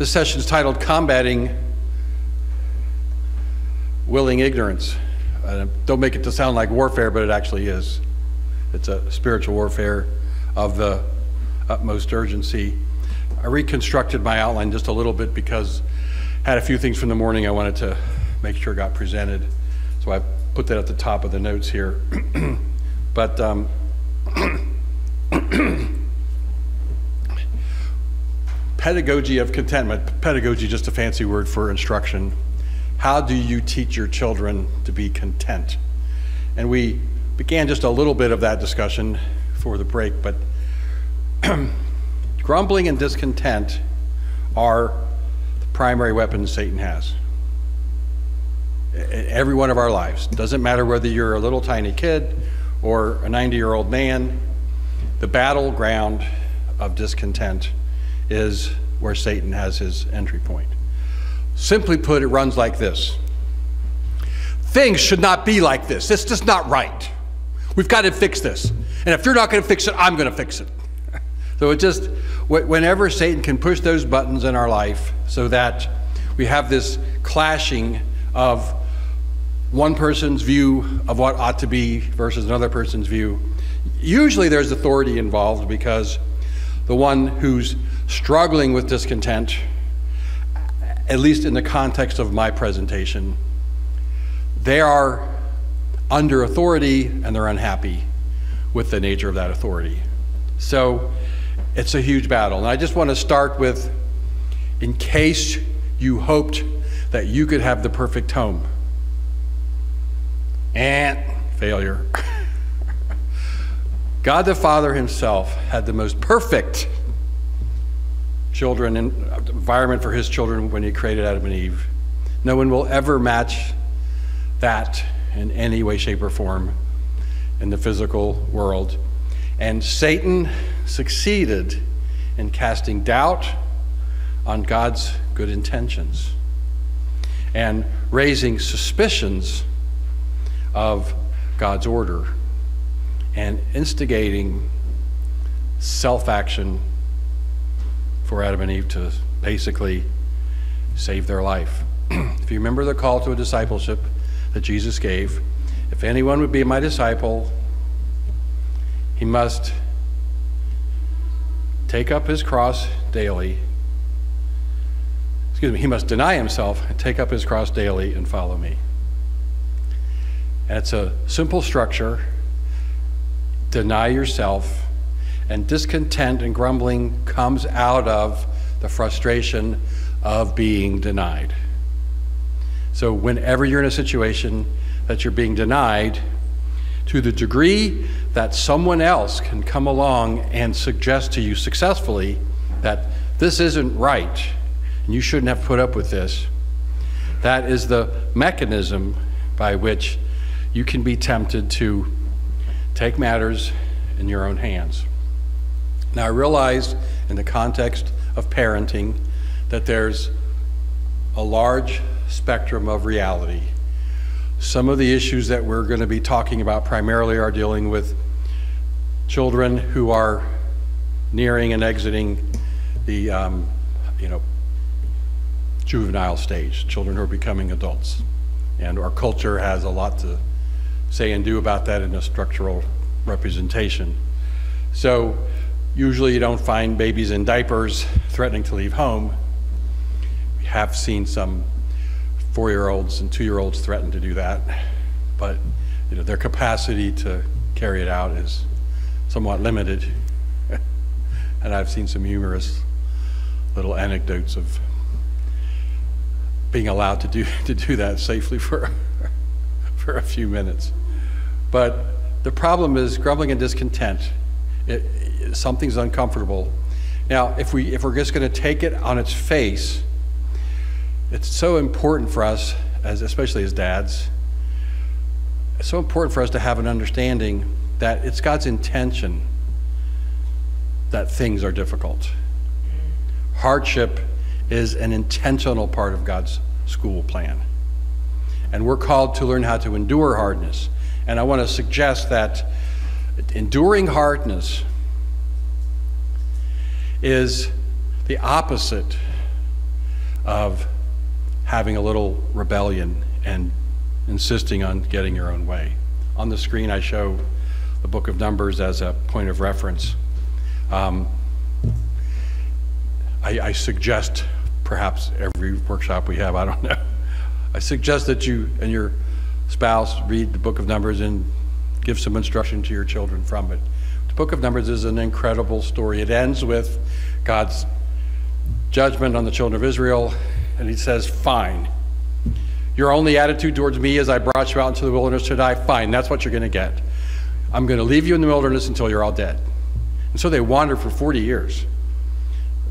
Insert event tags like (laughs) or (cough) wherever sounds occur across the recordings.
This session is titled Combating Willing Ignorance. Uh, don't make it to sound like warfare, but it actually is. It's a spiritual warfare of the utmost urgency. I reconstructed my outline just a little bit because I had a few things from the morning I wanted to make sure got presented. So I put that at the top of the notes here. (clears throat) but um, (clears throat) pedagogy of contentment, pedagogy just a fancy word for instruction. How do you teach your children to be content? And we began just a little bit of that discussion for the break, but (clears throat) grumbling and discontent are the primary weapons Satan has. Every one of our lives. Doesn't matter whether you're a little tiny kid or a 90 year old man, the battleground of discontent is where Satan has his entry point. Simply put, it runs like this Things should not be like this. This is just not right. We've got to fix this. And if you're not going to fix it, I'm going to fix it. (laughs) so it just, whenever Satan can push those buttons in our life so that we have this clashing of one person's view of what ought to be versus another person's view, usually there's authority involved because the one who's struggling with discontent, at least in the context of my presentation, they are under authority and they're unhappy with the nature of that authority. So it's a huge battle. And I just want to start with in case you hoped that you could have the perfect home. And failure. (laughs) God the Father Himself had the most perfect children and environment for His children when He created Adam and Eve. No one will ever match that in any way, shape, or form in the physical world. And Satan succeeded in casting doubt on God's good intentions and raising suspicions of God's order and instigating self action for Adam and Eve to basically save their life. (clears throat) if you remember the call to a discipleship that Jesus gave, if anyone would be my disciple, he must take up his cross daily. Excuse me, he must deny himself and take up his cross daily and follow me. And it's a simple structure deny yourself, and discontent and grumbling comes out of the frustration of being denied. So, whenever you're in a situation that you're being denied, to the degree that someone else can come along and suggest to you successfully that this isn't right and you shouldn't have put up with this, that is the mechanism by which you can be tempted to take matters in your own hands. Now, I realize in the context of parenting that there's a large spectrum of reality. Some of the issues that we're going to be talking about primarily are dealing with children who are nearing and exiting the, um, you know, juvenile stage, children who are becoming adults. And our culture has a lot to say and do about that in a structural representation. So usually you don't find babies in diapers threatening to leave home. We have seen some four-year-olds and two-year-olds threaten to do that, but you know their capacity to carry it out is somewhat limited. (laughs) and I've seen some humorous little anecdotes of being allowed to do (laughs) to do that safely for (laughs) for a few minutes. But the problem is grumbling and discontent. It, something's uncomfortable. Now, if, we, if we're just going to take it on its face, it's so important for us, as, especially as dads, it's so important for us to have an understanding that it's God's intention that things are difficult. Hardship is an intentional part of God's school plan. And we're called to learn how to endure hardness. And I want to suggest that enduring hardness is the opposite of having a little rebellion and insisting on getting your own way. On the screen, I show the book of Numbers as a point of reference. Um, I, I suggest perhaps every workshop we have, I don't (laughs) know. I suggest that you and your spouse read the book of Numbers and give some instruction to your children from it. The book of Numbers is an incredible story. It ends with God's judgment on the children of Israel, and he says, Fine. Your only attitude towards me is I brought you out into the wilderness to die. Fine, that's what you're going to get. I'm going to leave you in the wilderness until you're all dead. And so they wander for 40 years.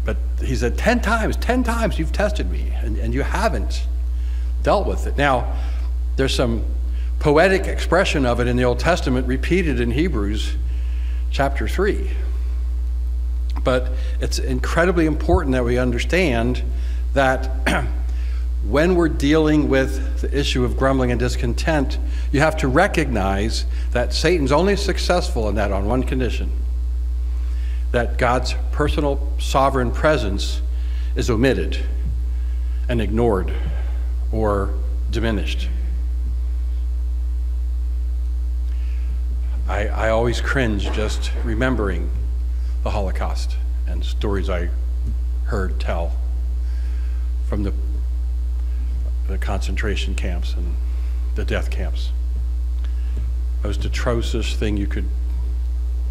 But he said, 10 times, 10 times you've tested me, and, and you haven't dealt with it. Now, there's some poetic expression of it in the Old Testament repeated in Hebrews chapter 3. But it's incredibly important that we understand that (clears throat) when we're dealing with the issue of grumbling and discontent, you have to recognize that Satan's only successful in that on one condition that God's personal sovereign presence is omitted and ignored or diminished. I, I always cringe just remembering the Holocaust and stories I heard tell from the, the concentration camps and the death camps. Most atrocious thing you could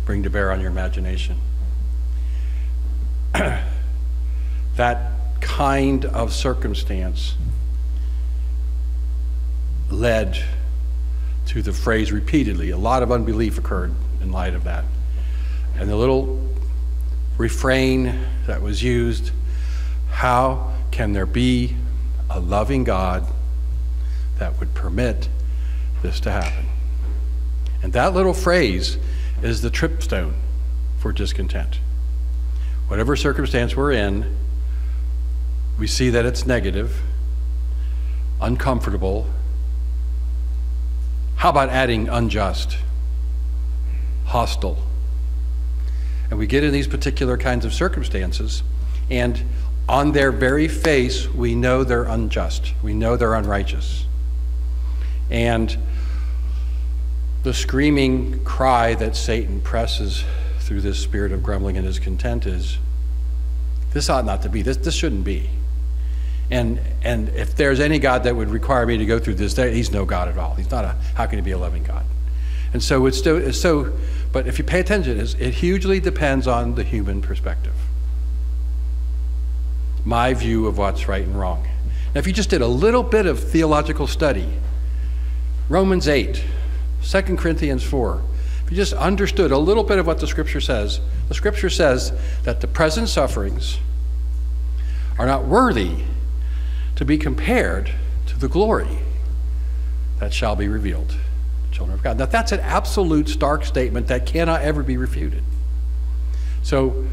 bring to bear on your imagination. (clears throat) that kind of circumstance led to the phrase repeatedly. A lot of unbelief occurred in light of that. And the little refrain that was used how can there be a loving God that would permit this to happen? And that little phrase is the tripstone for discontent. Whatever circumstance we're in, we see that it's negative, uncomfortable, how about adding unjust, hostile? And we get in these particular kinds of circumstances, and on their very face, we know they're unjust. We know they're unrighteous. And the screaming cry that Satan presses through this spirit of grumbling and discontent is this ought not to be, this, this shouldn't be. And, and if there's any God that would require me to go through this, he's no God at all. He's not a, how can he be a loving God? And so it's, still, it's so, but if you pay attention, it hugely depends on the human perspective. My view of what's right and wrong. Now, if you just did a little bit of theological study, Romans 8, 2 Corinthians 4, if you just understood a little bit of what the scripture says, the scripture says that the present sufferings are not worthy to be compared to the glory that shall be revealed, children of God. Now, that's an absolute stark statement that cannot ever be refuted. So,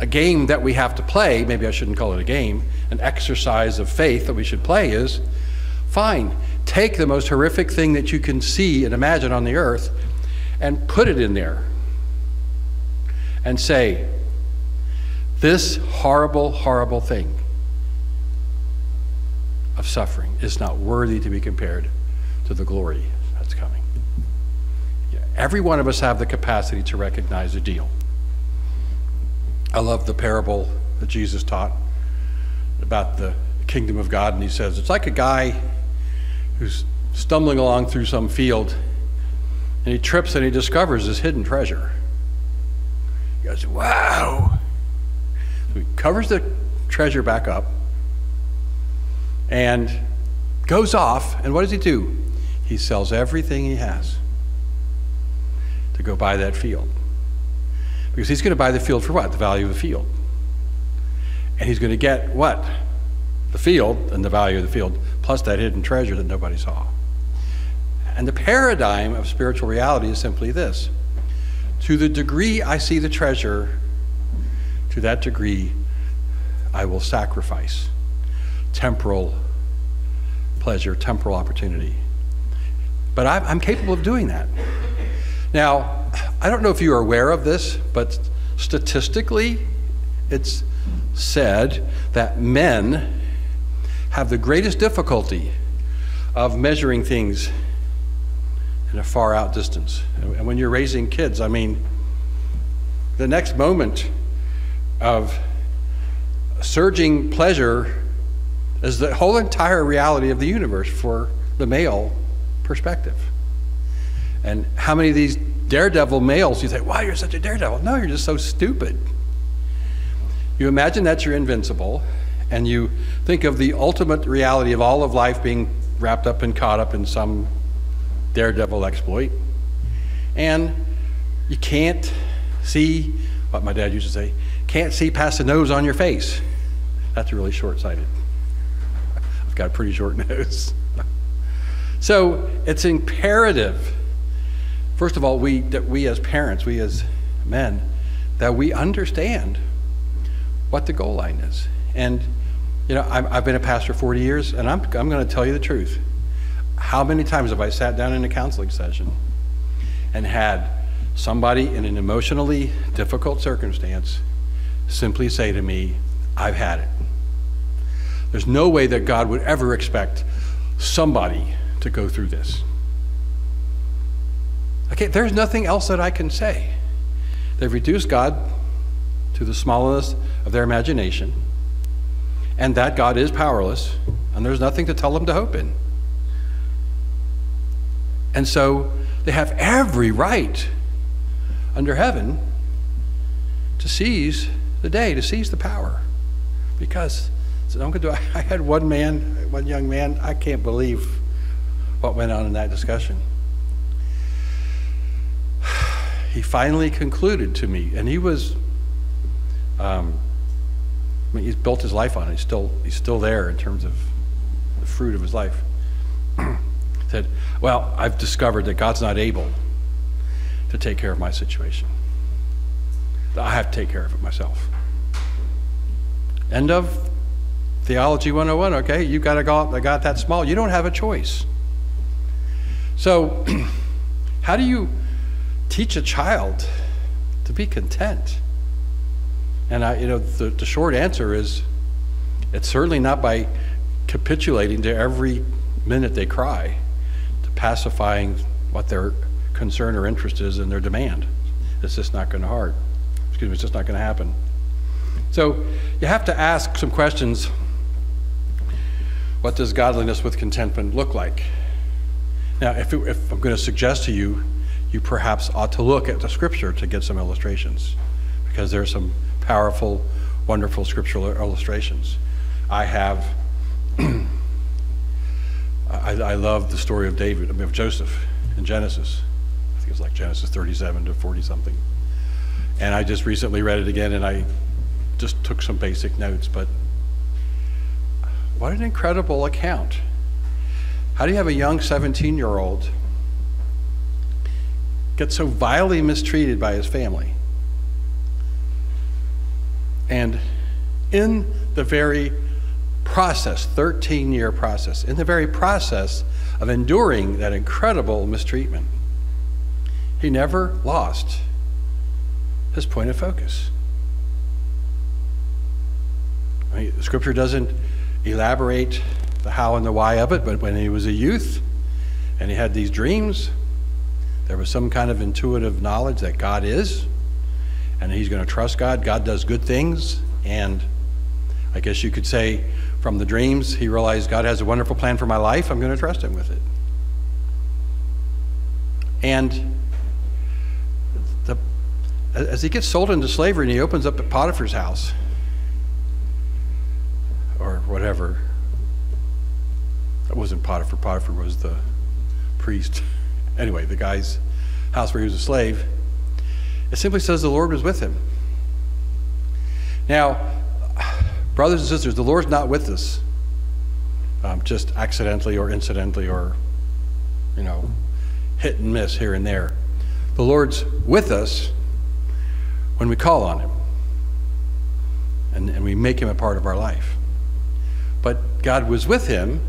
a game that we have to play, maybe I shouldn't call it a game, an exercise of faith that we should play is fine, take the most horrific thing that you can see and imagine on the earth and put it in there and say, this horrible, horrible thing of suffering is not worthy to be compared to the glory. Every one of us have the capacity to recognize a deal. I love the parable that Jesus taught about the kingdom of God, and he says it's like a guy who's stumbling along through some field, and he trips and he discovers this hidden treasure. He goes, Wow! So he covers the treasure back up, and goes off. And what does he do? He sells everything he has go buy that field. Because he's going to buy the field for what? The value of the field. And he's going to get what? The field and the value of the field, plus that hidden treasure that nobody saw. And the paradigm of spiritual reality is simply this to the degree I see the treasure, to that degree I will sacrifice temporal pleasure, temporal opportunity. But I'm, I'm capable of doing that. Now, I don't know if you are aware of this, but statistically, it's said that men have the greatest difficulty of measuring things in a far out distance. And when you're raising kids, I mean, the next moment of surging pleasure is the whole entire reality of the universe for the male perspective. And how many of these daredevil males you say, wow, you're such a daredevil? No, you're just so stupid. You imagine that you're invincible, and you think of the ultimate reality of all of life being wrapped up and caught up in some daredevil exploit. And you can't see what my dad used to say can't see past the nose on your face. That's really short sighted. I've got a pretty short (laughs) nose. so it's imperative, first of all, we, that we as parents, we as men, that we understand what the goal line is. And, you know, i have been a pastor 40 years, and I'm, I'm going to tell you the truth. How many times have I sat down in a counseling session and had somebody in an emotionally difficult circumstance simply say to me, I've had it. There's no way that God would ever expect somebody to go through this. Okay, there's nothing else that I can say. They've reduced God to the smallness of their imagination, and that God is powerless, and there's nothing to tell them to hope in. And so they have every right under heaven to seize the day, to seize the power. Because so (laughs) I had one man, one young man, I can't believe what went on in that discussion. He finally concluded to me, and he was, um, I mean, he's built his life on it. He's still, he's still there in terms of the fruit of his life. (clears throat) said, Well, I've discovered that God's not able to take care of my situation. I have to take care of it myself. End of Theology 101, okay? you've got to a God, got that small. You don't have a choice. So, (clears throat) how do you teach a child to be content? And I, you know, the, the short answer is it's certainly not by capitulating to every minute they cry, to pacifying what their concern or interest is in their demand. It's just not going to hard. Excuse me, it's just not going to happen. So you have to ask some questions. What does godliness with contentment look like? Now, if, it, if I'm going to suggest to you, you perhaps ought to look at the scripture to get some illustrations, because there are some powerful, wonderful scriptural illustrations. I have, (clears throat) I, I love the story of David, I mean, of Joseph in Genesis. I think it's like Genesis 37 to 40 something. And I just recently read it again and I just took some basic notes, but what an incredible account. How do you have a young 17 year old get so vilely mistreated by his family? And in the very process, 13 year process, in the very process of enduring that incredible mistreatment, he never lost his point of focus. I mean, scripture doesn't elaborate the how and the why of it, but when he was a youth and he had these dreams, there was some kind of intuitive knowledge that God is, and he's going to trust God. God does good things, and I guess you could say from the dreams, he realized God has a wonderful plan for my life. I'm going to trust him with it. And the, as he gets sold into slavery and he opens up at Potiphar's house, or whatever. That wasn't Potiphar. Potiphar was the priest. Anyway, the guy's house where he was a slave. It simply says the Lord was with him. Now, brothers and sisters, the Lord's not with us um, just accidentally or incidentally or, you know, hit and miss here and there. The Lord's with us when we call on Him and, and we make Him a part of our life. But God was with him,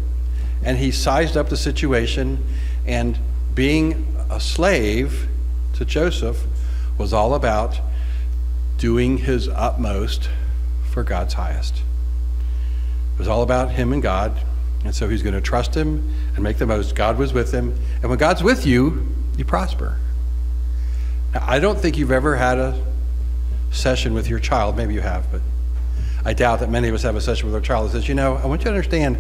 and he sized up the situation. And being a slave to Joseph was all about doing his utmost for God's highest. It was all about him and God. And so he's going to trust him and make the most. God was with him. And when God's with you, you prosper. Now, I don't think you've ever had a session with your child. Maybe you have, but I doubt that many of us have a session with our child that says, you know, I want you to understand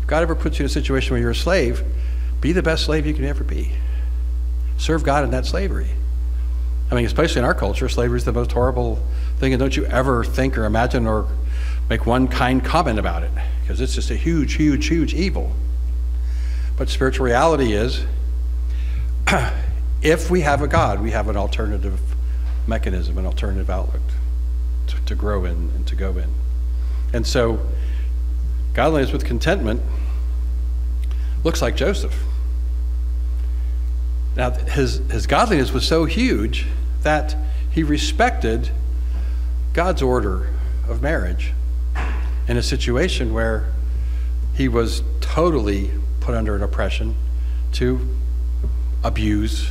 if God ever puts you in a situation where you're a slave, be the best slave you can ever be. Serve God in that slavery. I mean, especially in our culture, slavery is the most horrible thing, and don't you ever think or imagine or make one kind comment about it, because it's just a huge, huge, huge evil. But spiritual reality is (clears throat) if we have a God, we have an alternative mechanism, an alternative outlook to, to grow in and to go in. And so, godliness with contentment looks like Joseph. Now, his, his godliness was so huge that he respected God's order of marriage in a situation where he was totally put under an oppression to abuse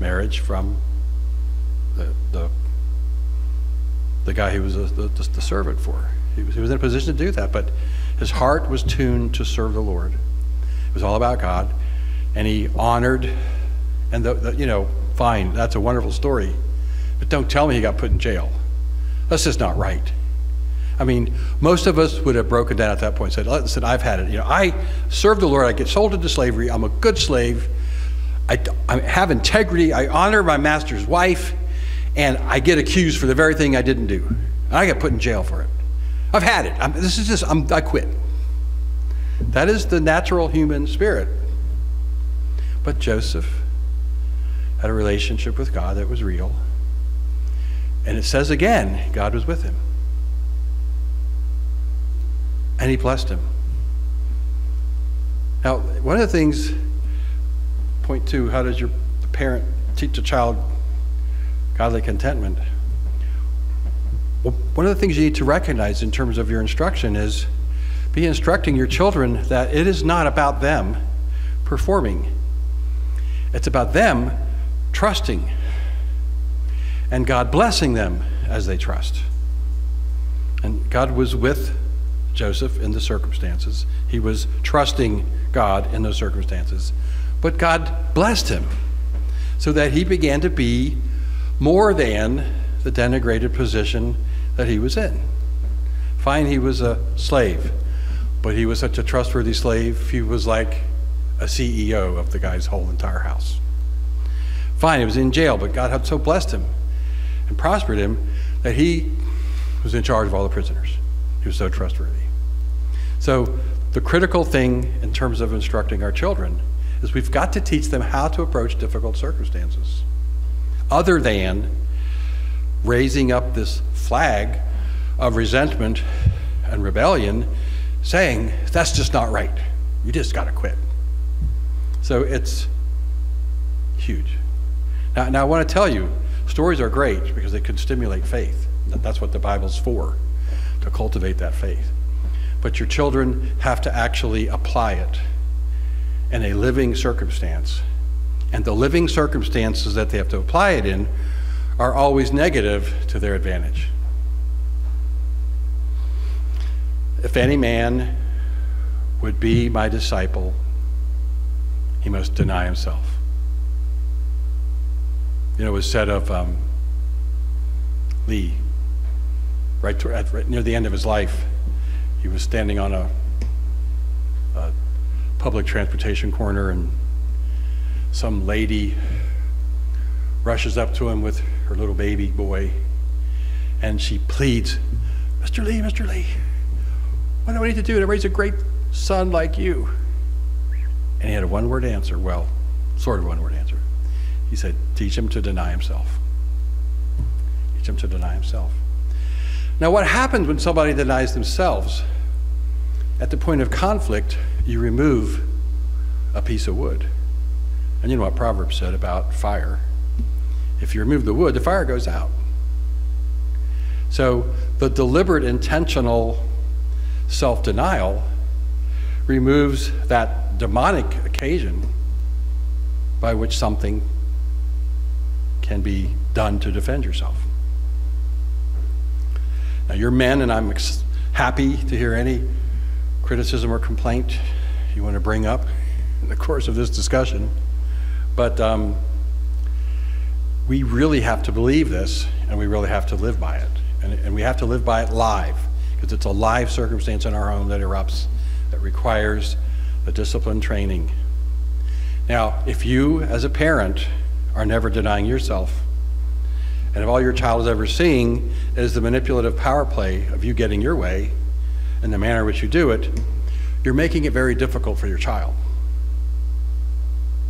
marriage from the, the, the guy he was a, the, the servant for. He was, he was in a position to do that, but his heart was tuned to serve the Lord. It was all about God, and he honored and, the, the, you know, fine, that's a wonderful story. But don't tell me he got put in jail. That's just not right. I mean, most of us would have broken down at that point and said, I've had it. You know, I serve the Lord. I get sold into slavery. I'm a good slave. I, I have integrity. I honor my master's wife. And I get accused for the very thing I didn't do. And I get put in jail for it. I've had it. I'm, this is just, I'm, I quit. That is the natural human spirit. But Joseph had a relationship with God that was real. And it says again, God was with him. And he blessed him. Now, one of the things, point two, how does your parent teach a child godly contentment? Well, one of the things you need to recognize in terms of your instruction is be instructing your children that it is not about them performing. It's about them trusting and God blessing them as they trust. And God was with Joseph in the circumstances. He was trusting God in those circumstances. But God blessed him so that he began to be more than the denigrated position that he was in. Fine, he was a slave, but he was such a trustworthy slave, he was like a CEO of the guy's whole entire house. Fine, he was in jail, but God had so blessed him and prospered him that he was in charge of all the prisoners. He was so trustworthy. So, the critical thing in terms of instructing our children is we've got to teach them how to approach difficult circumstances, other than raising up this flag of resentment and rebellion, saying, that's just not right. You just got to quit. So, it's huge. Now, now I want to tell you, stories are great because they can stimulate faith. That's what the Bible's for, to cultivate that faith. But your children have to actually apply it in a living circumstance. And the living circumstances that they have to apply it in are always negative to their advantage. If any man would be my disciple, he must deny himself you know, it was said of um, Lee, right, to, at, right, near the end of his life. He was standing on a, a public transportation corner, and some lady rushes up to him with her little baby boy, and she pleads, Mr. Lee, Mr. Lee, what do I need to do to raise a great son like you? And he had a one word answer. Well, sort of one word answer. He said, teach him to deny himself. Teach him to deny himself. Now, what happens when somebody denies themselves? At the point of conflict, you remove a piece of wood. And you know what Proverbs said about fire. If you remove the wood, the fire goes out. So the deliberate, intentional self denial removes that demonic occasion by which something can be done to defend yourself. Now, you're men, and I'm happy to hear any criticism or complaint you want to bring up in the (laughs) course of this discussion. But um, we really have to believe this, and we really have to live by it. And, and we have to live by it live, because it's a live circumstance in our home that erupts, that requires a discipline training. Now, if you, as a parent, are never denying yourself, and if all your child is ever seeing is the manipulative power play of you getting your way and the manner in which you do it, you're making it very difficult for your child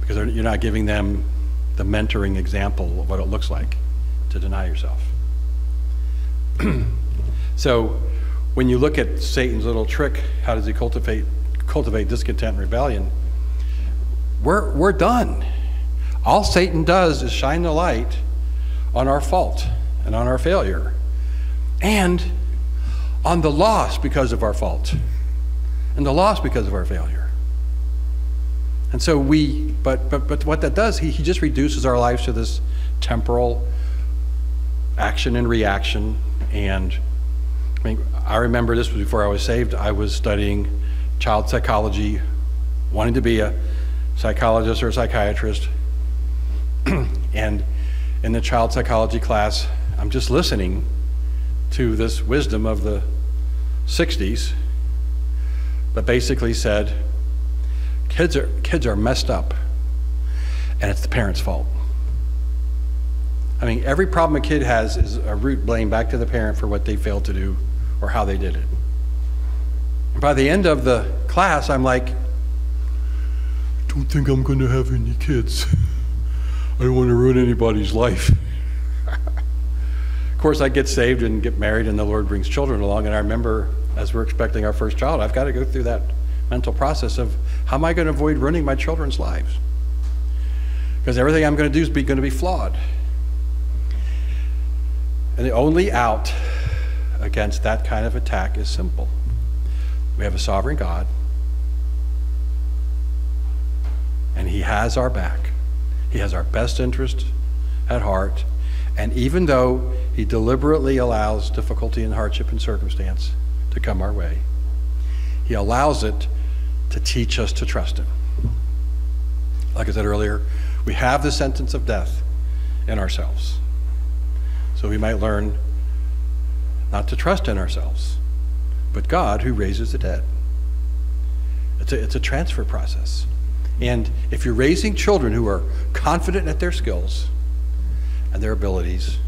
because you're not giving them the mentoring example of what it looks like to deny yourself. (clears throat) so when you look at Satan's little trick, how does he cultivate cultivate discontent and rebellion? We're, we're done. All Satan does is shine the light on our fault and on our failure and on the loss because of our fault and the loss because of our failure. And so we, but, but, but what that does, he, he just reduces our lives to this temporal action and reaction. And I mean, I remember this was before I was saved. I was studying child psychology, wanting to be a psychologist or a psychiatrist. (clears throat) and in the child psychology class, I'm just listening to this wisdom of the 60s that basically said kids are, kids are messed up and it's the parents' fault. I mean, every problem a kid has is a root blame back to the parent for what they failed to do or how they did it. And by the end of the class, I'm like, I don't think I'm going to have any kids. (laughs) I don't want to ruin anybody's life. of course, I get saved and get married, and the Lord brings children along. And I remember as we're expecting our first child, I've got to go through that mental process of how am I going to avoid ruining my children's lives? Because everything I'm going to do is be, going to be flawed. And the only out against that kind of attack is simple. We have a sovereign God, and He has our back. He has our best interest at heart. And even though He deliberately allows difficulty and hardship and circumstance to come our way, He allows it to teach us to trust Him. Like I said earlier, we have the sentence of death in ourselves. So we might learn not to trust in ourselves, but God who raises the dead. It's a, it's a transfer process. And if you're raising children who are confident at their skills and their abilities,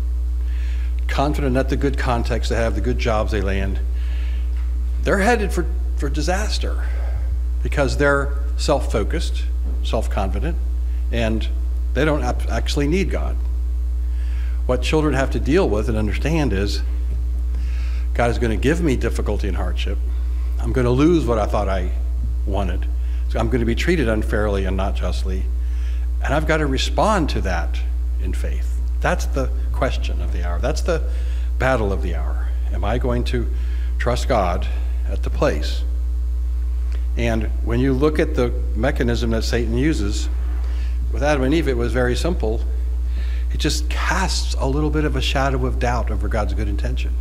confident at the good context they have, the good jobs they land, they're headed for, for disaster because they're self focused, self confident, and they don't actually need God. What children have to deal with and understand is God is going to give me difficulty and hardship. I'm going to lose what I thought I wanted. So I'm going to be treated unfairly and not justly. And I've got to respond to that in faith. That's the question of the hour. That's the battle of the hour. Am I going to trust God at the place? And when you look at the mechanism that Satan uses, with Adam and Eve, it was very simple. It just casts a little bit of a shadow of doubt over God's good intention.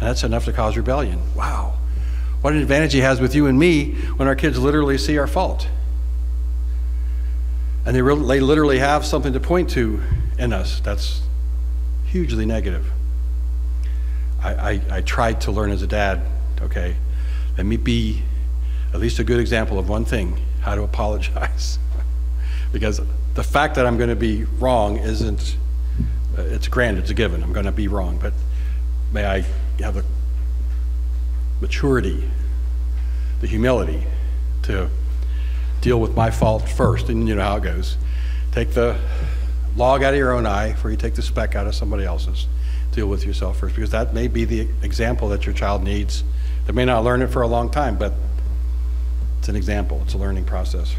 And that's enough to cause rebellion. Wow. What an advantage he has with you and me when our kids literally see our fault. And they, re- they literally have something to point to in us that's hugely negative. I, I, I tried to learn as a dad, okay, let me be at least a good example of one thing how to apologize. (laughs) because the fact that I'm going to be wrong isn't, uh, it's grand, it's a given. I'm going to be wrong. But may I have the maturity, the humility to deal with my fault first, and you know how it goes. Take the log out of your own eye before you take the speck out of somebody else's. Deal with yourself first, because that may be the example that your child needs. They may not learn it for a long time, but it's an example, it's a learning process.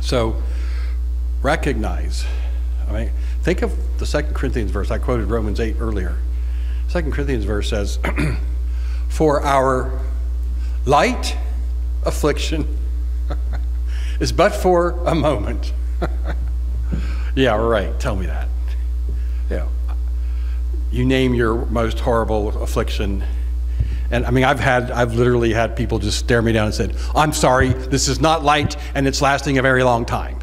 So, recognize. I mean, think of the Second Corinthians verse. I quoted Romans 8 earlier. Second Corinthians verse says, (clears throat) For our light affliction (laughs) is but for a moment. (laughs) yeah, right. Tell me that. Yeah. you name your most horrible affliction. And I mean, I've had, I've literally had people just stare me down and said, I'm sorry, this is not light and it's lasting a very long time.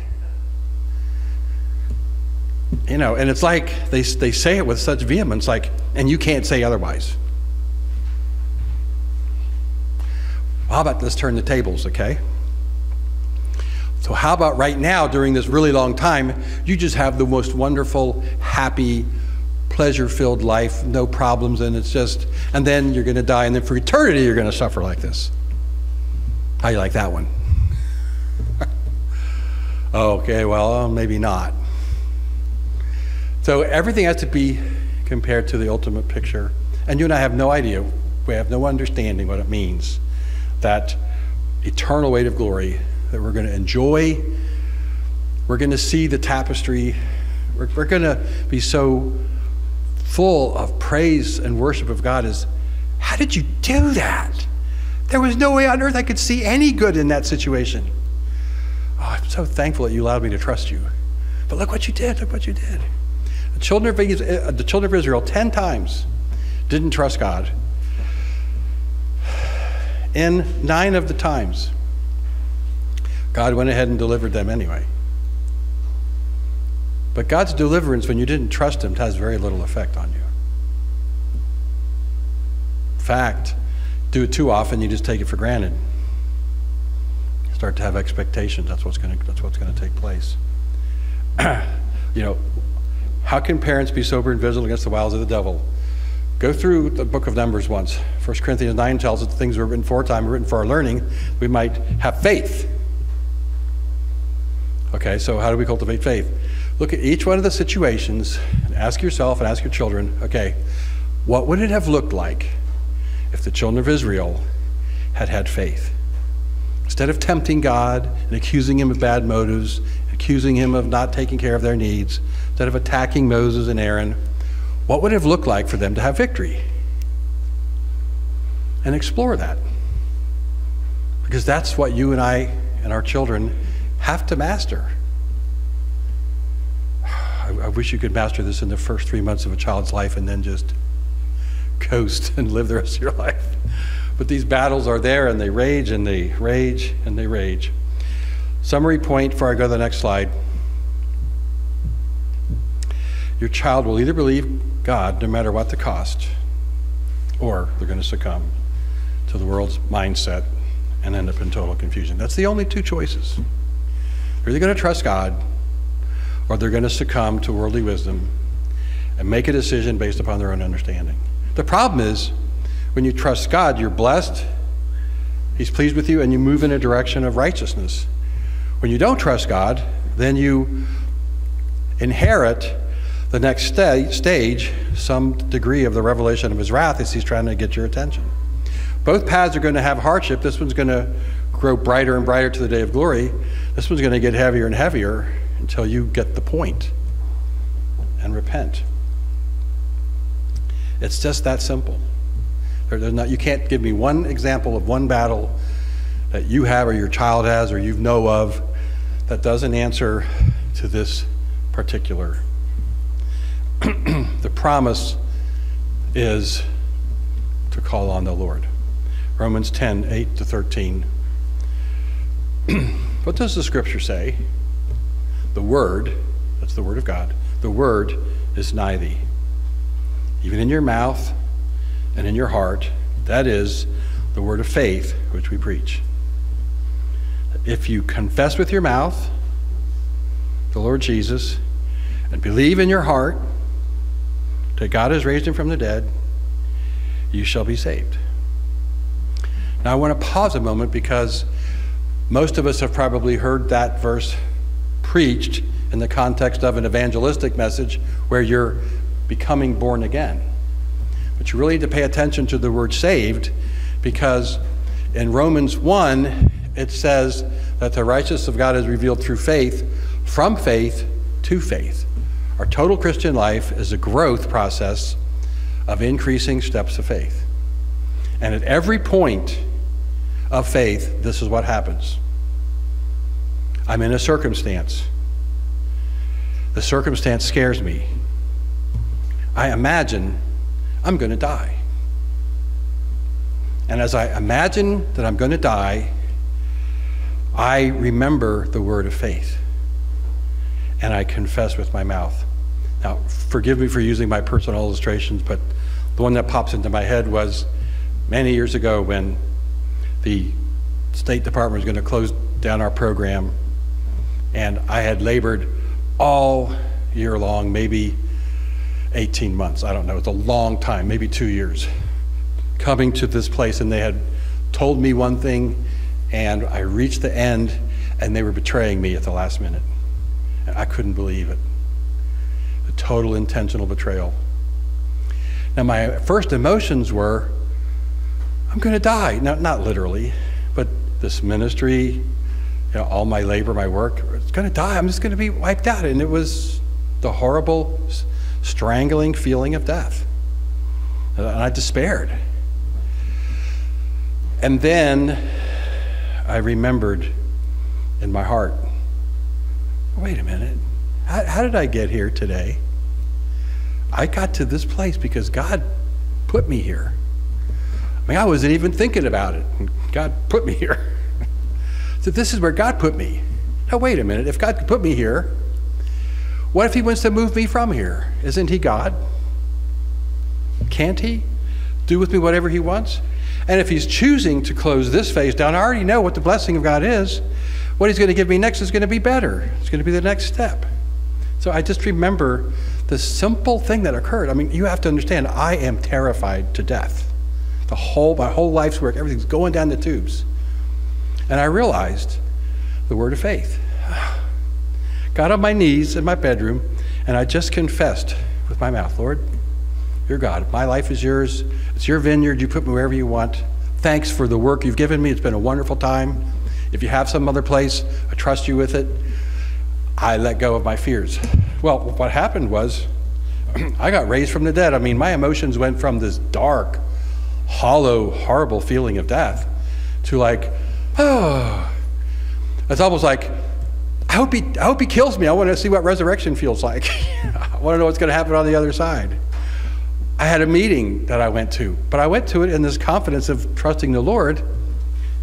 You know, and it's like they, they say it with such vehemence, like, and you can't say otherwise. How about let's turn the tables, okay? So, how about right now, during this really long time, you just have the most wonderful, happy, pleasure filled life, no problems, and it's just, and then you're going to die, and then for eternity, you're going to suffer like this. How you like that one? (laughs) okay, well, maybe not. So, everything has to be compared to the ultimate picture. And you and I have no idea, we have no understanding what it means that eternal weight of glory that we're going to enjoy. We're going to see the tapestry. We're, we're going to be so full of praise and worship of God is how did you do that? There was no way on earth I could see any good in that situation. Oh, I'm so thankful that you allowed me to trust you. But look what you did. Look what you did. Children of, uh, the children of Israel, 10 times, didn't trust God. In nine of the times, God went ahead and delivered them anyway. But God's deliverance, when you didn't trust Him, has very little effect on you. In fact, do it too often, you just take it for granted. You start to have expectations. That's what's going to, that's what's going to take place. (clears throat) you know, how can parents be sober and vigilant against the wiles of the devil? Go through the book of Numbers once. 1 Corinthians 9 tells us the things were written for time were written for our learning. We might have faith. Okay, so how do we cultivate faith? Look at each one of the situations and ask yourself and ask your children, okay, what would it have looked like if the children of Israel had had faith? Instead of tempting God and accusing him of bad motives, accusing him of not taking care of their needs, instead of attacking Moses and Aaron, what would it have looked like for them to have victory? And explore that. Because that's what you and I and our children have to master. I, I, wish you could master this in the first three months of a child's life and then just coast and live the rest of your life. But these battles are there and they rage and they rage and they rage. Summary point before I go to the next slide. Your child will either believe God no matter what the cost, or they're going to succumb to the world's mindset and end up in total confusion. That's the only two choices. They're either going to trust God or they're going to succumb to worldly wisdom and make a decision based upon their own understanding. The problem is when you trust God, you're blessed, He's pleased with you, and you move in a direction of righteousness. When you don't trust God, then you inherit the next sta- stage, some degree of the revelation of His wrath, as He's trying to get your attention. Both paths are going to have hardship. This one's going to grow brighter and brighter to the day of glory. This one's going to get heavier and heavier until you get the point and repent. It's just that simple. There, not, you can't give me one example of one battle that you have or your child has or you know of that doesn't answer to this particular. (clears throat) the promise is to call on the Lord. Romans 10 8 to 13. (clears throat) what does the scripture say? The word, that's the word of God, the word is nigh thee, even in your mouth and in your heart. That is the word of faith which we preach. If you confess with your mouth the Lord Jesus and believe in your heart that God has raised him from the dead, you shall be saved. Now, I want to pause a moment because most of us have probably heard that verse preached in the context of an evangelistic message where you're becoming born again. But you really need to pay attention to the word saved because in Romans 1, it says that the righteousness of God is revealed through faith, from faith to faith. Our total Christian life is a growth process of increasing steps of faith. And at every point of faith, this is what happens. I'm in a circumstance. The circumstance scares me. I imagine I'm going to die. And as I imagine that I'm going to die, I remember the word of faith and I confess with my mouth. Now, forgive me for using my personal illustrations, but the one that pops into my head was many years ago when the State Department was going to close down our program, and I had labored all year long, maybe 18 months. I don't know. It's a long time, maybe two years, coming to this place, and they had told me one thing, and I reached the end, and they were betraying me at the last minute. I couldn't believe it. Total intentional betrayal. Now, my first emotions were, I'm going to die. Now, not literally, but this ministry, you know, all my labor, my work, it's going to die. I'm just going to be wiped out. And it was the horrible, strangling feeling of death. And I despaired. And then I remembered in my heart wait a minute. How, how, did I get here today? I got to this place because God put me here. I mean, I wasn't even thinking about it. God put me here. (laughs) so this is where God put me. Now, wait a minute. If God put me here, what if He wants to move me from here? Isn't He God? Can't He do with me whatever He wants? And if He's choosing to close this phase down, I already know what the blessing of God is. What he's going to give me next is going to be better. It's going to be the next step. So I just remember the simple thing that occurred. I mean, you have to understand, I am terrified to death. The whole, my whole life's work, everything's going down the tubes. And I realized the word of faith. (sighs) Got on my knees in my bedroom, and I just confessed with my mouth, Lord, you're God. My life is yours. It's your vineyard. You put me wherever you want. Thanks for the work you've given me. It's been a wonderful time. If you have some other place, I trust you with it. I let go of my fears. Well, what happened was (clears throat) I got raised from the dead. I mean, my emotions went from this dark, hollow, horrible feeling of death to like, oh, (sighs) it's almost like, I hope he, I hope he kills me. I want to see what resurrection feels like. (laughs) I want to know what's going to happen on the other side. I had a meeting that I went to, but I went to it in this confidence of trusting the Lord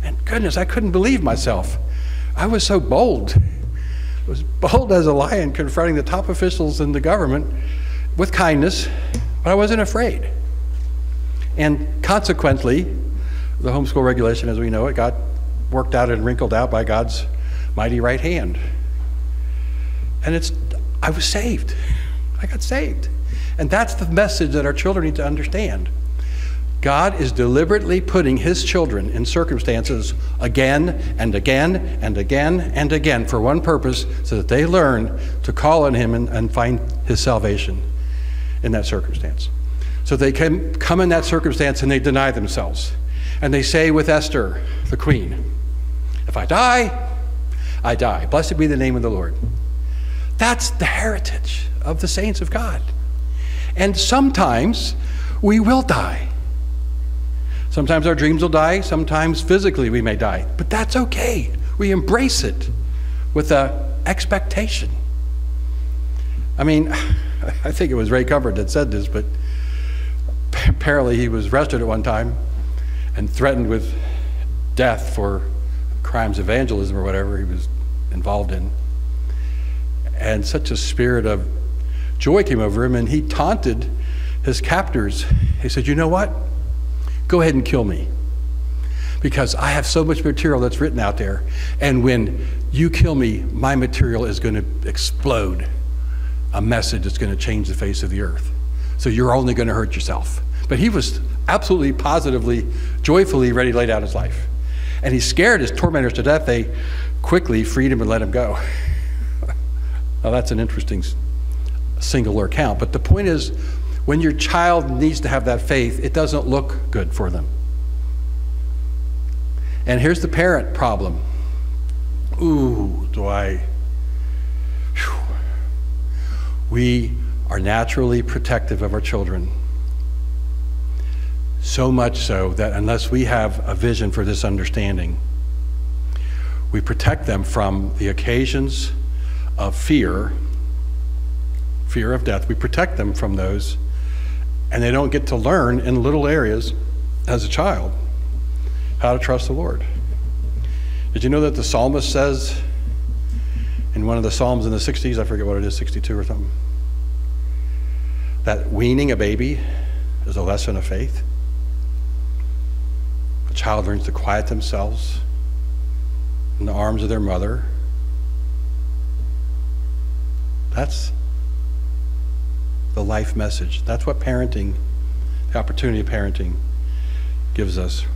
and goodness, I couldn't believe myself. I was so bold. Was bold as a lion confronting the top officials in the government with kindness, but I wasn't afraid. And consequently, the homeschool regulation as we know it got worked out and wrinkled out by God's mighty right hand. And it's, I was saved. I got saved. And that's the message that our children need to understand. God is deliberately putting his children in circumstances again and again and again and again for one purpose so that they learn to call on him and, and find his salvation in that circumstance. So they can come in that circumstance and they deny themselves. And they say with Esther, the queen, If I die, I die. Blessed be the name of the Lord. That's the heritage of the saints of God. And sometimes we will die. Sometimes our dreams will die, sometimes physically we may die, but that's okay. We embrace it with a expectation. I mean, (laughs) I think it was Ray Comfort that said this, but apparently he was arrested at one time and threatened with death for crimes of evangelism or whatever he was involved in. And such a spirit of joy came over him, and he taunted his captors. He said, You know what? Go ahead and kill me. Because I have so much material that's written out there. And when you kill me, my material is going to explode a message that's going to change the face of the earth. So you're only going to hurt yourself. But he was absolutely, positively, joyfully ready to lay down his life. And he scared his tormentors to death. They quickly freed him and let him go. (laughs) now, that's an interesting singular account. But the point is, when your child needs to have that faith, it doesn't look good for them. And here's the parent problem. Ooh, do I. Whew. We are naturally protective of our children. So much so that unless we have a vision for this understanding, we protect them from the occasions of fear, fear of death. We protect them from those And they don't get to learn in little areas as a child how to trust the Lord. Did you know that the psalmist says in one of the Psalms in the 60s, I forget what it is, 62 or something, that weaning a baby is a lesson of faith? A child learns to quiet themselves in the arms of their mother. That's the life message. That's what parenting, the opportunity of parenting, gives us.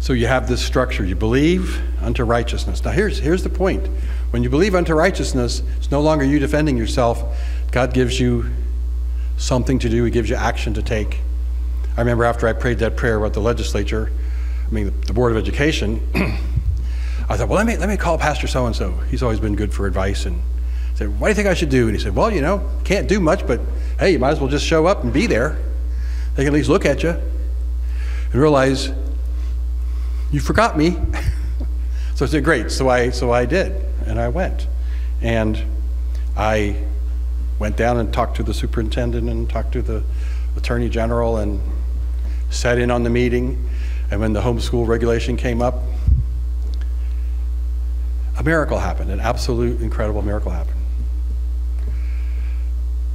So you have this structure. You believe unto righteousness. Now, here's, here's the point. When you believe unto righteousness, it's no longer you defending yourself. God gives you something to do, He gives you action to take. I remember after I prayed that prayer about the legislature, I mean, the, Board of Education, (clears throat) I thought, well, let me, let me call Pastor so and so. He's always been good for advice. And I said, what do you think I should do? And he said, well, you know, can't do much, but hey, you might as well just show up and be there. They can at least look at you and realize you forgot me. (laughs) so I said, great. So I, so I did, and I went. And I went down and talked to the superintendent and talked to the attorney general and sat in on the meeting. And when the homeschool regulation came up, a miracle happened, an absolute incredible miracle happened.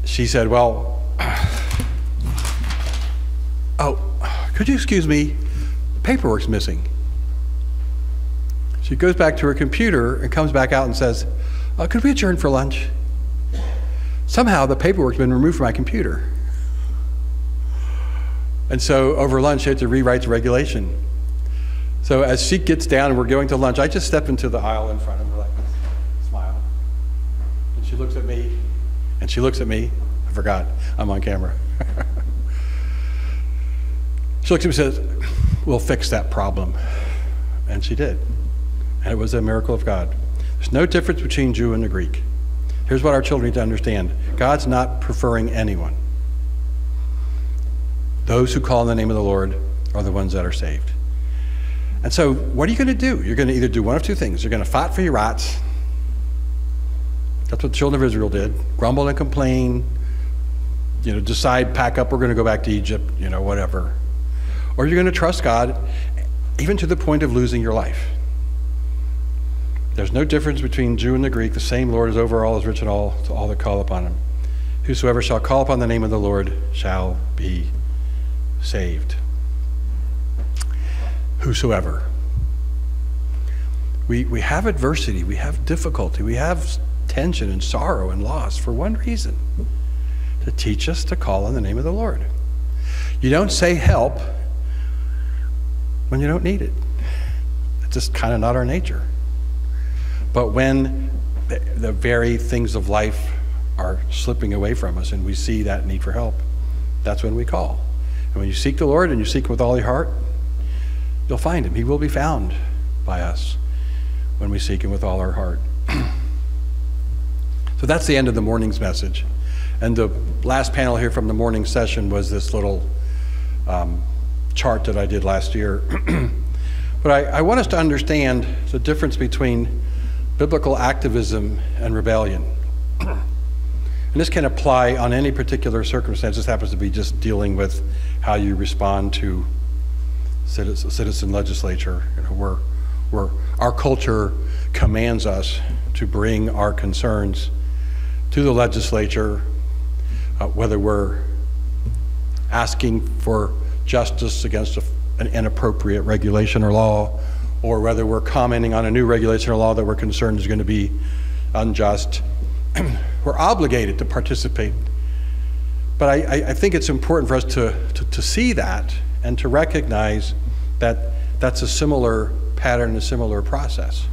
She said, Well, (sighs) oh, could you excuse me? Paperwork's missing. She goes back to her computer and comes back out and says, uh, Could we adjourn for lunch? Somehow the paperwork's been removed from my computer. And so over lunch, she had to rewrite the regulation. So as she gets down and we're going to lunch, I just step into the aisle in front of her, like, smile. And she looks at me, and she looks at me. I forgot, I'm on camera. (laughs) she looks at me and says, We'll fix that problem. And she did and it was a miracle of God. There's no difference between Jew and the Greek. Here's what our children need to understand God's not preferring anyone. Those who call on the name of the Lord are the ones that are saved. And so, what are you going to do? You're going to either do one of two things. You're going to fight for your rights. That's what the children of Israel did grumble and complain, you know, decide, pack up, we're going to go back to Egypt, you know, whatever. Or you're going to trust God, even to the point of losing your life. There's no difference between Jew and the Greek. The same Lord is over all, is rich in all, to all that call upon him. Whosoever shall call upon the name of the Lord shall be saved. Whosoever. We, we have adversity, we have difficulty, we have and sorrow and loss for one reason to teach us to call on the name of the Lord. You don't say help when you don't need it. It's just kind of not our nature. But when the, the very things of life are slipping away from us and we see that need for help, that's when we call. And when you seek the Lord and you seek with all your heart, you'll find Him. He will be found by us when we seek Him with all our heart. So that's the end of the morning's message. And the last panel here from the morning session was this little um, chart that I did last year. (clears throat) but I, I want us to understand the difference between biblical activism and rebellion. (clears throat) and this can apply on any particular circumstance. This happens to be just dealing with how you respond to citizen, citizen legislature, you know, where, where our culture commands us to bring our concerns to the legislature, uh, whether we're asking for justice against a, an inappropriate regulation or law, or whether we're commenting on a new regulation or law that we're concerned is going to be unjust, (clears throat) we're obligated to participate. But I, I, think it's important for us to, to, to, see that and to recognize that that's a similar pattern, a similar process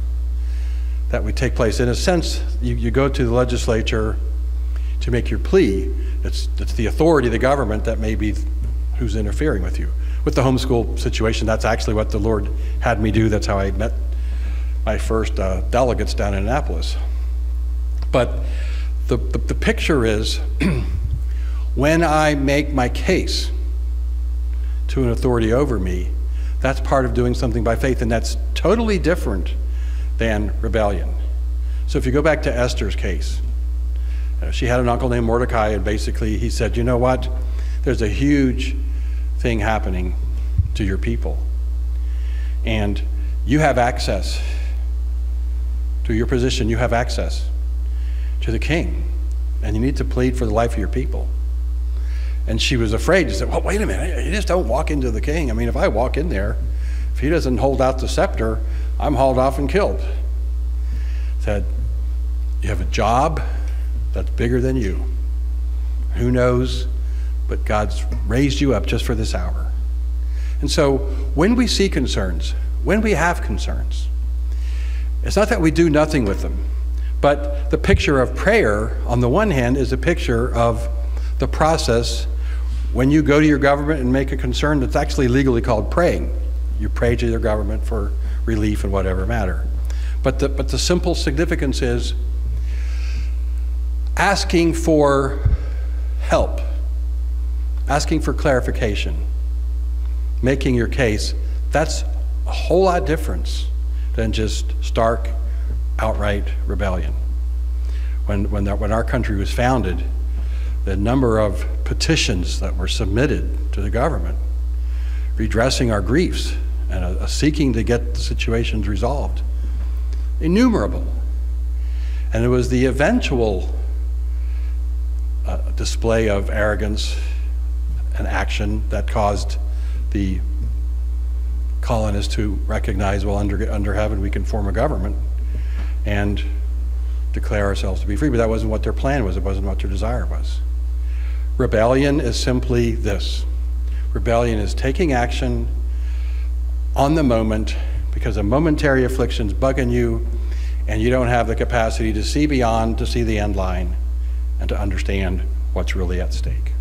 that would take place. In a sense, you, you go to the legislature to make your plea. It's, it's the authority of the government that may be who's interfering with you with the homeschool situation, that's actually what the Lord had me do. That's how I met my first uh, delegates down in Annapolis. But the, the, the picture is (clears throat) when I make my case to an authority over me, that's part of doing something by faith, and that's totally different than rebellion. So if you go back to Esther's case, Uh, she had an uncle named Mordecai, and basically he said, You know what? There's a huge thing happening to your people. And you have access to your position, you have access to the king. And you need to plead for the life of your people. And she was afraid. She said, Well, wait a minute. You just don't walk into the king. I mean, if I walk in there, if he doesn't hold out the scepter, I'm hauled off and killed. Said, You have a job that's bigger than you. Who knows? But God's raised you up just for this hour. And so when we see concerns, when we have concerns, it's not that we do nothing with them, but the picture of prayer, on the one hand, is a picture of the process when you go to your government and make a concern that's actually legally called praying. You pray to your government for relief in whatever matter. But the, but the simple significance is asking for help, asking for clarification, making your case. That's a whole lot different than just stark, outright rebellion. When, when, the, when our country was founded, the number of petitions that were submitted to the government redressing our griefs and uh, seeking to get the situations resolved, innumerable. And it was the eventual uh, display of arrogance and action that caused the colonists to recognize, well, under, under heaven we can form a government and declare ourselves to be free. But that wasn't what their plan was, it wasn't what their desire was. Rebellion is simply this rebellion is taking action on the moment because a momentary affliction's bugging you and you don't have the capacity to see beyond, to see the end line, and to understand what's really at stake.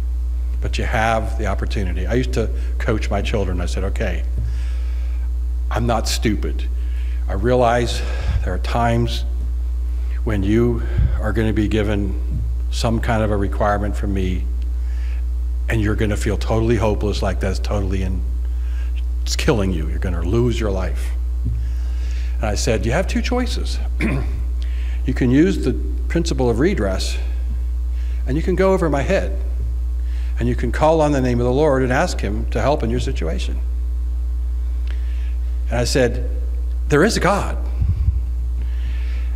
But you have the opportunity. I used to coach my children. I said, okay, I'm not stupid. I realize there are times when you are going to be given some kind of a requirement from me and you're going to feel totally hopeless like that's totally in it's killing you you're going to lose your life and i said you have two choices (clears throat) you can use the principle of redress and you can go over my head and you can call on the name of the lord and ask him to help in your situation and I said, There is a God,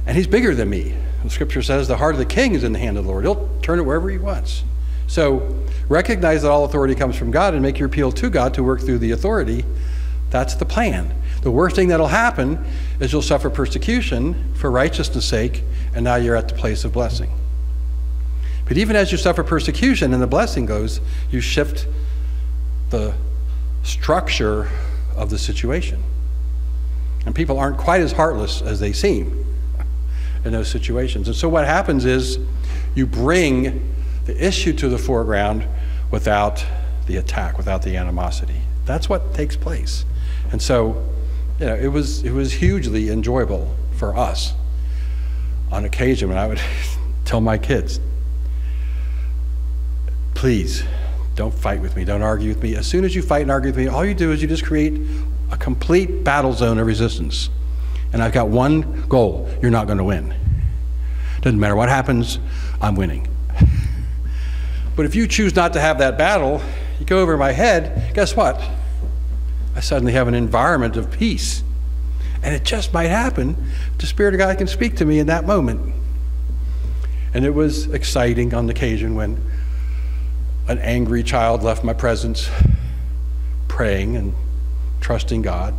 and He's bigger than me. The scripture says the heart of the king is in the hand of the Lord. He'll turn it wherever He wants. So recognize that all authority comes from God and make your appeal to God to work through the authority. That's the plan. The worst thing that'll happen is you'll suffer persecution for righteousness' sake, and now you're at the place of blessing. But even as you suffer persecution and the blessing goes, you shift the structure of the situation. And people aren't quite as heartless as they seem in those situations. And so what happens is you bring the issue to the foreground without the attack, without the animosity. That's what takes place. And so, you know, it was, it was hugely enjoyable for us on occasion when I would (laughs) tell my kids, please don't fight with me, don't argue with me. As soon as you fight and argue with me, all you do is you just create a complete battle zone of resistance. And I've got one goal you're not going to win. Doesn't matter what happens, I'm winning. (laughs) But if you choose not to have that battle, you go over my head, guess what? I suddenly have an environment of peace. And it just might happen. The Spirit of God can speak to me in that moment. And it was exciting on the occasion when an angry child left my presence praying and trusting God.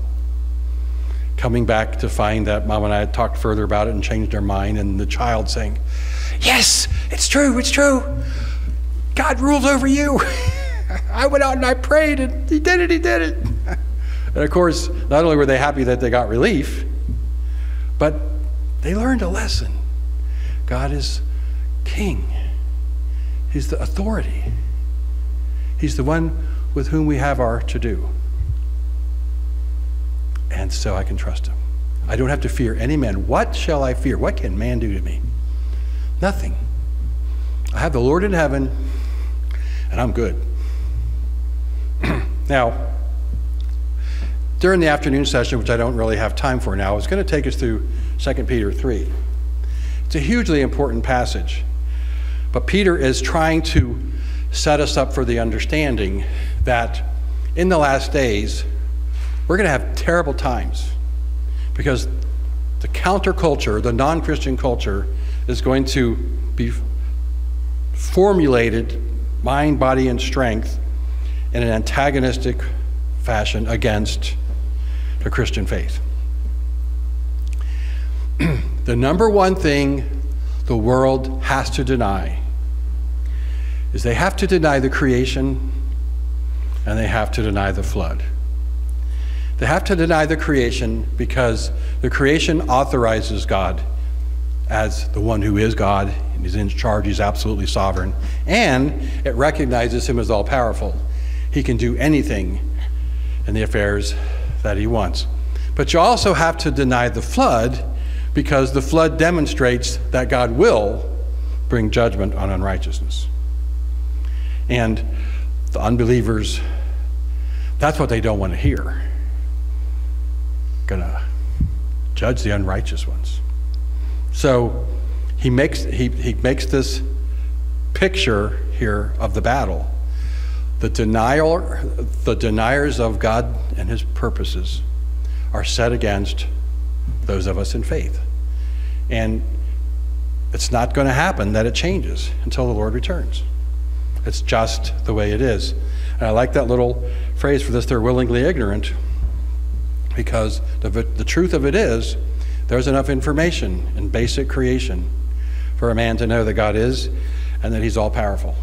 Coming back to find that mom and I had talked further about it and changed our mind, and the child saying, Yes, it's true, it's true. God rules over you. (laughs) I went out and I prayed, and He did it, He did it. (laughs) and of course, not only were they happy that they got relief, but they learned a lesson. God is king, He's the authority, He's the one with whom we have our to do and so I can trust him. I don't have to fear any man. What shall I fear? What can man do to me? Nothing. I have the Lord in heaven, and I'm good. (clears throat) now, during the afternoon session, which I don't really have time for now, I was going to take us through 2 Peter 3. It's a hugely important passage. But Peter is trying to set us up for the understanding that in the last days, we're going to have terrible times because the counterculture, the non Christian culture, is going to be formulated mind, body, and strength in an antagonistic fashion against the Christian faith. (clears throat) the number one thing the world has to deny is they have to deny the creation and they have to deny the flood. They have to deny the creation because the creation authorizes God as the one who is God, he's in charge, he's absolutely sovereign, and it recognizes him as all powerful. He can do anything in the affairs that he wants. But you also have to deny the flood because the flood demonstrates that God will bring judgment on unrighteousness. And the unbelievers, that's what they don't want to hear. Gonna judge the unrighteous ones. So he makes, he, he makes this picture here of the battle. The, denial, the deniers of God and his purposes are set against those of us in faith. And it's not going to happen that it changes until the Lord returns. It's just the way it is. And I like that little phrase for this they're willingly ignorant because the, the truth of it is there's enough information in basic creation for a man to know that God is and that he's all powerful.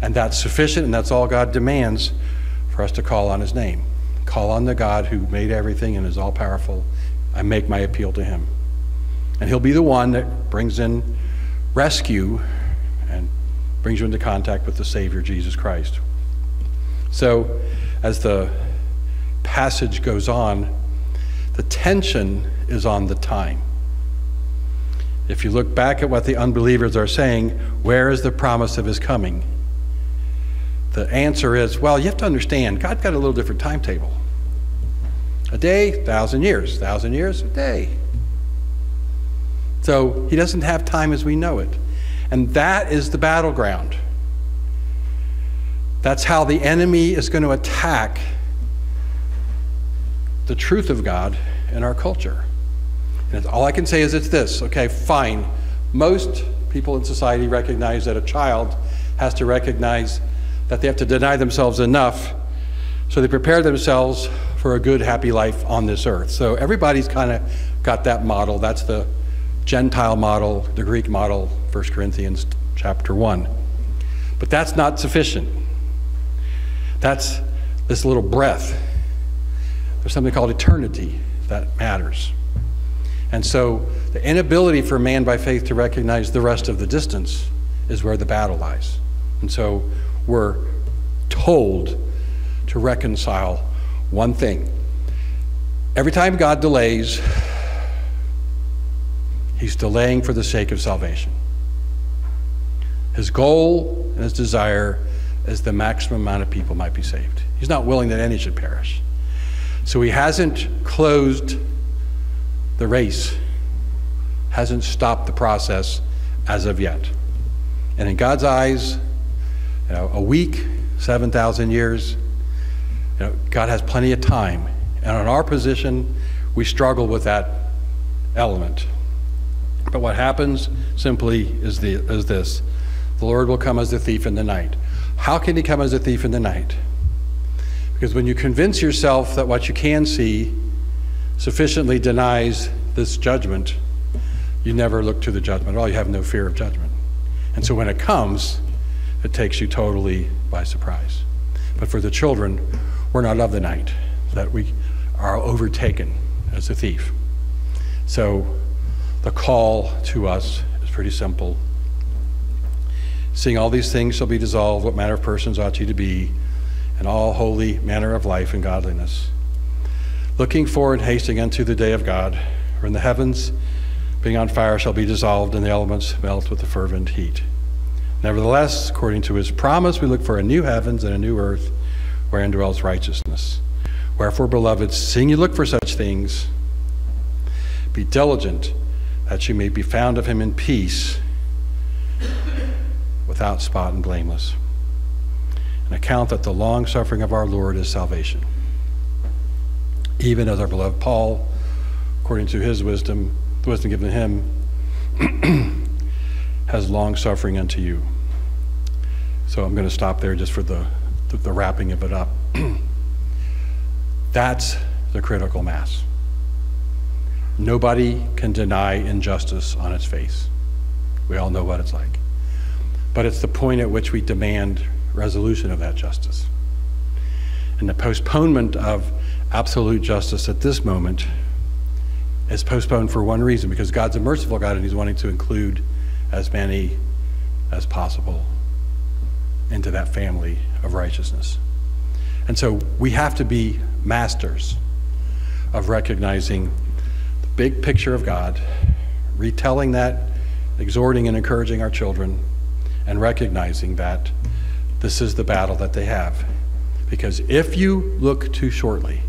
And that's sufficient and that's all God demands for us to call on his name. Call on the God who made everything and is all powerful. I make my appeal to him. And he'll be the one that brings in rescue and brings you into contact with the Savior, Jesus Christ. So, as the passage goes on, the tension is on the time. If you look back at what the unbelievers are saying, where is the promise of his coming? The answer is, well, you have to understand, God got a little different timetable. A day, thousand years. Thousand years, a day. So he doesn't have time as we know it. And that is the battleground. That's how the enemy is going to attack the truth of God in our culture. And all I can say is it's this okay, fine. Most people in society recognize that a child has to recognize that they have to deny themselves enough so they prepare themselves for a good, happy life on this earth. So everybody's kind of got that model. That's the Gentile model, the Greek model, 1 Corinthians chapter 1. But that's not sufficient. That's this little breath. There's something called eternity that matters. And so the inability for man by faith to recognize the rest of the distance is where the battle lies. And so we're told to reconcile one thing. Every time God delays, He's delaying for the sake of salvation. His goal and his desire is the maximum amount of people might be saved. He's not willing that any should perish. So he hasn't closed the race, hasn't stopped the process as of yet. And in God's eyes, you know, a week, 7,000 years, you know, God has plenty of time. And in our position, we struggle with that element. But what happens simply is, the, is this the Lord will come as a thief in the night. How can he come as a thief in the night? Because when you convince yourself that what you can see sufficiently denies this judgment, you never look to the judgment at all. You have no fear of judgment. And so when it comes, it takes you totally by surprise. But for the children, we're not of the night, that we are overtaken as a thief. So the call to us is pretty simple. Seeing all these things shall be dissolved, what manner of persons ought ye to be, and all holy manner of life and godliness. Looking forward and hasting unto the day of God, wherein the heavens, being on fire, shall be dissolved, and the elements melt with the fervent heat. Nevertheless, according to his promise, we look for a new heavens and a new earth, wherein dwells righteousness. Wherefore, beloved, seeing you look for such things, be diligent that you may be found of him in peace, without spot and blameless. And account that the long suffering of our Lord is salvation. Even as our beloved Paul, according to his wisdom, the wisdom given him, (clears throat) has long suffering unto you. So I'm going to stop there just for the, the, the wrapping of it up. (clears throat) That's the critical mass. Nobody can deny injustice on its face. We all know what it's like. But it's the point at which we demand resolution of that justice. And the postponement of absolute justice at this moment is postponed for one reason because God's a merciful God and He's wanting to include as many as possible into that family of righteousness. And so we have to be masters of recognizing the big picture of God, retelling that, exhorting and encouraging our children, and recognizing that this is the battle that they have. Because if you look too shortly,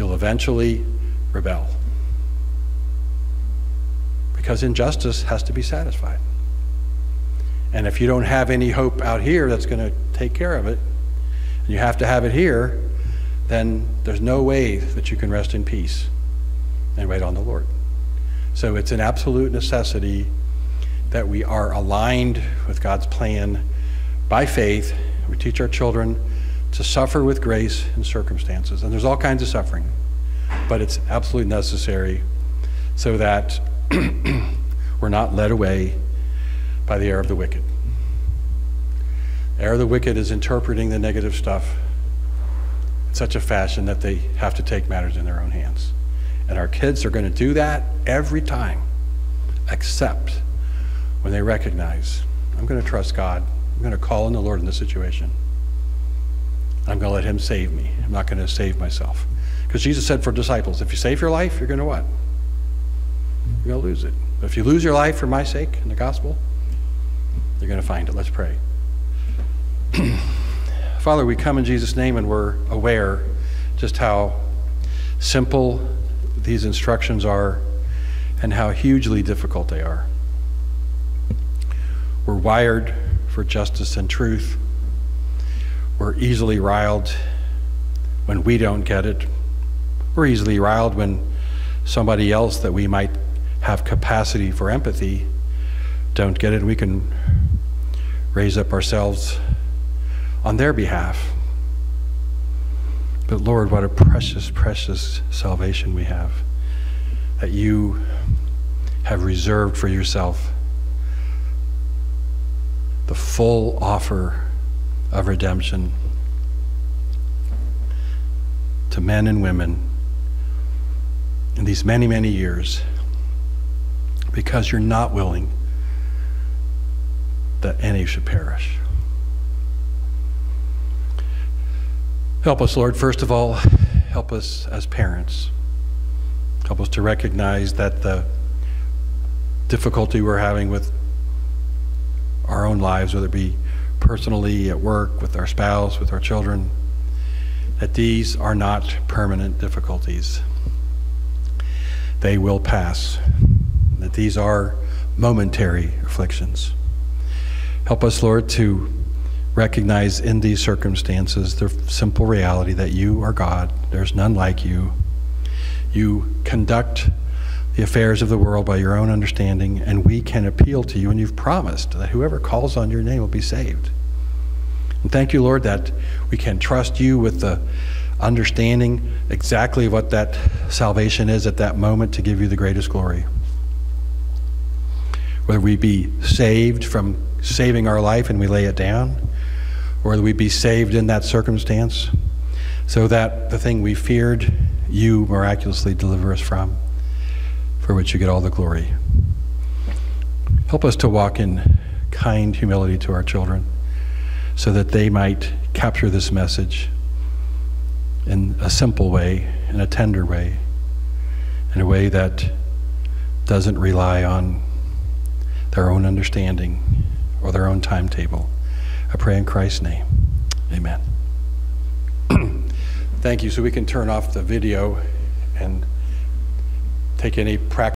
you'll eventually rebel. Because injustice has to be satisfied. And if you don't have any hope out here that's going to take care of it, and you have to have it here, then there's no way that you can rest in peace and wait on the Lord. So it's an absolute necessity that we are aligned with God's plan by faith. We teach our children to suffer with grace in circumstances. And there's all kinds of suffering, but it's absolutely necessary so that (clears throat) we're not led away by the error of the wicked. The error of the wicked is interpreting the negative stuff in such a fashion that they have to take matters in their own hands. And our kids are going to do that every time, except when they recognize, I'm going to trust God. I'm going to call on the Lord in this situation. I'm going to let Him save me. I'm not going to save myself. Because Jesus said for disciples, if you save your life, you're going to what? You're going to lose it. But if you lose your life for my sake in the gospel, you're going to find it. Let's pray. (clears throat) Father, we come in Jesus' name and we're aware just how simple these instructions are and how hugely difficult they are. We're wired for justice and truth. We're easily riled when we don't get it. We're easily riled when somebody else that we might have capacity for empathy don't get it. We can raise up ourselves on their behalf. But Lord, what a precious, precious salvation we have that you have reserved for yourself the full offer of redemption to men and women in these many, many years because you're not willing that any should perish. Help us, Lord, first of all, help us as parents. Help us to recognize that the difficulty we're having with our own lives, whether it be personally, at work, with our spouse, with our children, that these are not permanent difficulties. They will pass, that these are momentary afflictions. Help us, Lord, to recognize in these circumstances the simple reality that you are God, there's none like you. You conduct the affairs of the world by your own understanding, and we can appeal to you, and you've promised that whoever calls on your name will be saved. And thank you, Lord, that we can trust you with the understanding exactly what that salvation is at that moment to give you the greatest glory. Whether we be saved from saving our life and we lay it down, or that we be saved in that circumstance, so that the thing we feared, you miraculously deliver us from, for which you get all the glory. Help us to walk in kind humility to our children, so that they might capture this message in a simple way, in a tender way, in a way that doesn't rely on their own understanding or their own timetable. I pray in Christ's name. Amen. (clears throat) Thank you. So we can turn off the video and take any practice.